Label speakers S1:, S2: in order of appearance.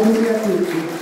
S1: 오间이 야.